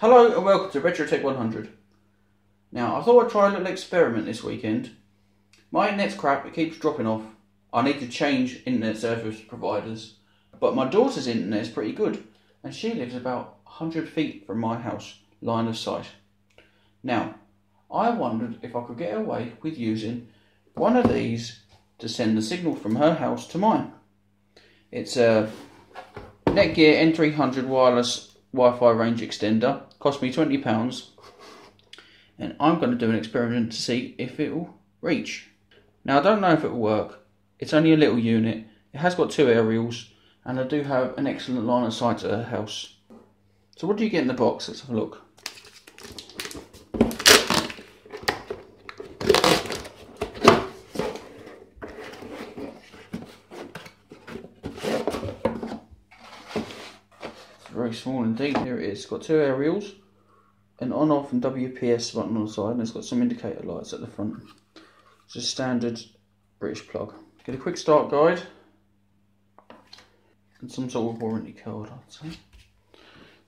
Hello and welcome to RetroTech 100. Now, I thought I'd try a little experiment this weekend. My internet's crap, it keeps dropping off. I need to change internet service providers. But my daughter's internet is pretty good, and she lives about 100 feet from my house, line of sight. Now, I wondered if I could get away with using one of these to send the signal from her house to mine. It's a Netgear N300 wireless Wi-Fi range extender. Cost me £20 and I'm going to do an experiment to see if it will reach. Now I don't know if it will work. It's only a little unit. It has got two aerials and I do have an excellent line of sight to her house. So what do you get in the box? Let's have a look. Very small indeed. Here it is. It's got two aerials an on-off and WPS button on the side and it's got some indicator lights at the front. It's a standard British plug. Get a quick start guide and some sort of warranty card I'd say.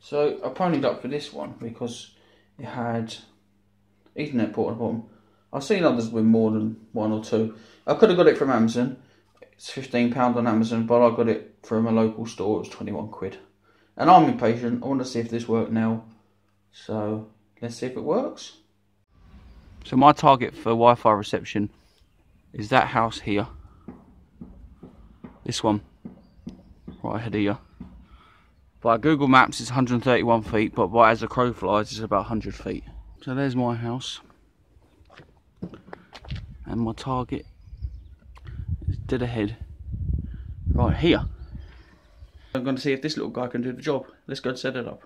So I ponied up for this one because it had Ethernet port on the bottom. I've seen others with more than one or two. I could have got it from Amazon. It's £15 on Amazon, but I got it from a local store. It was 21 quid. And I'm impatient. I want to see if this worked now so let's see if it works. So my target for Wi-Fi reception is that house here. This one, right ahead of you. By Google Maps it's 131 feet, but by as a crow flies it's about 100 feet. So there's my house. And my target is dead ahead, right here. I'm going to see if this little guy can do the job. Let's go and set it up.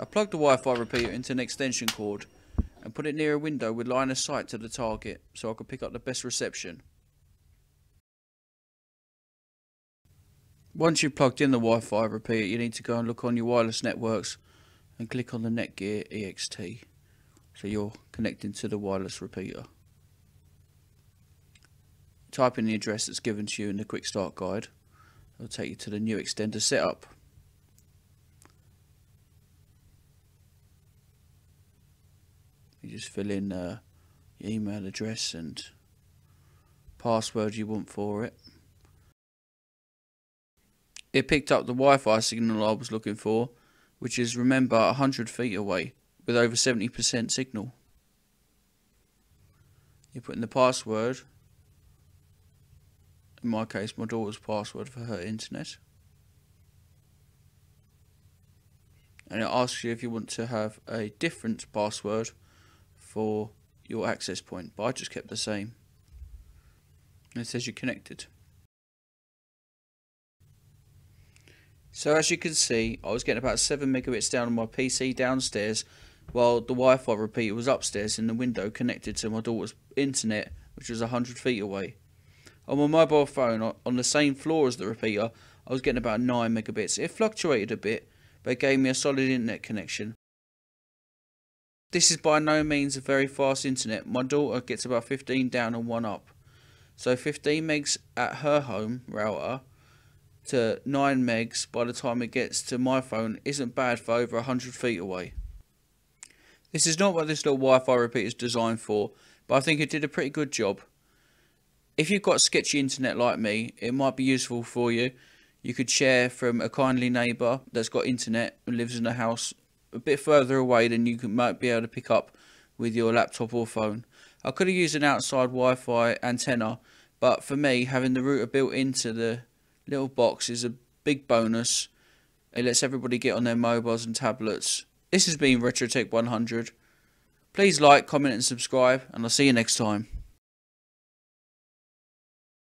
I plugged the Wi-Fi repeater into an extension cord and put it near a window with line of sight to the target so I could pick up the best reception. Once you've plugged in the Wi-Fi repeater you need to go and look on your wireless networks and click on the Netgear EXT so you're connecting to the wireless repeater. Type in the address that's given to you in the quick start guide. It'll take you to the new extender setup. You just fill in uh, your email address and password you want for it. It picked up the Wi-Fi signal I was looking for, which is, remember, 100 feet away, with over 70% signal. You put in the password, in my case my daughter's password for her internet. And it asks you if you want to have a different password for your access point, but I just kept the same. And it says you're connected. So as you can see, I was getting about 7 megabits down on my PC downstairs, while the Wi-Fi repeater was upstairs in the window connected to my daughter's internet, which was 100 feet away. On my mobile phone, on the same floor as the repeater, I was getting about 9 megabits. It fluctuated a bit, but it gave me a solid internet connection. This is by no means a very fast internet. My daughter gets about 15 down and 1 up. So 15 megs at her home router to 9 megs by the time it gets to my phone isn't bad for over 100 feet away. This is not what this little Wi-Fi repeater is designed for, but I think it did a pretty good job. If you've got sketchy internet like me, it might be useful for you. You could share from a kindly neighbour that's got internet and lives in a house a bit further away than you could, might be able to pick up with your laptop or phone. I could have used an outside Wi-Fi antenna, but for me, having the router built into the little box is a big bonus. It lets everybody get on their mobiles and tablets. This has been RetroTech 100. Please like, comment and subscribe, and I'll see you next time.